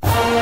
Bye.